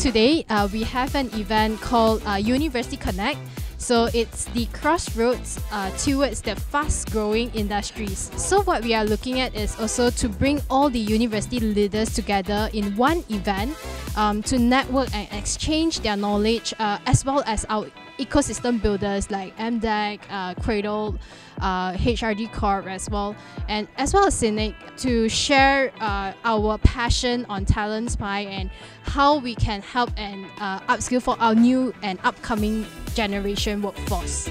today uh, we have an event called uh, University Connect. So it's the crossroads uh, towards the fast growing industries. So, what we are looking at is also to bring all the university leaders together in one event um, to network and exchange their knowledge uh, as well as our ecosystem builders like MDEC, uh, Cradle, uh, HRD Corp as well, and as well as Cynic to share uh, our passion on Talent Spy and how we can help and uh, upskill for our new and upcoming generation workforce.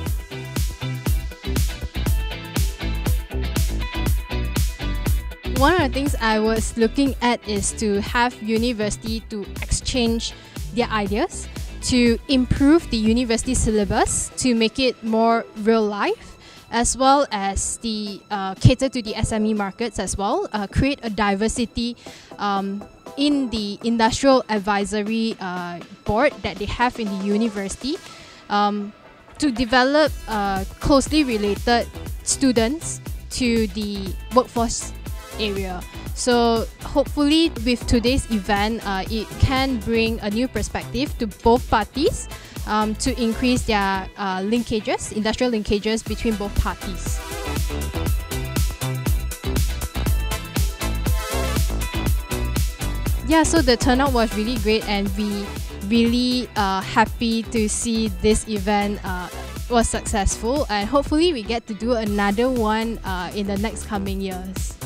One of the things I was looking at is to have university to exchange their ideas to improve the university syllabus to make it more real life as well as the uh, cater to the SME markets as well, uh, create a diversity um, in the industrial advisory uh, board that they have in the university um, to develop uh, closely related students to the workforce area. So hopefully with today's event, uh, it can bring a new perspective to both parties um, to increase their uh, linkages, industrial linkages between both parties. Yeah, so the turnout was really great and we really uh, happy to see this event uh, was successful and hopefully we get to do another one uh, in the next coming years.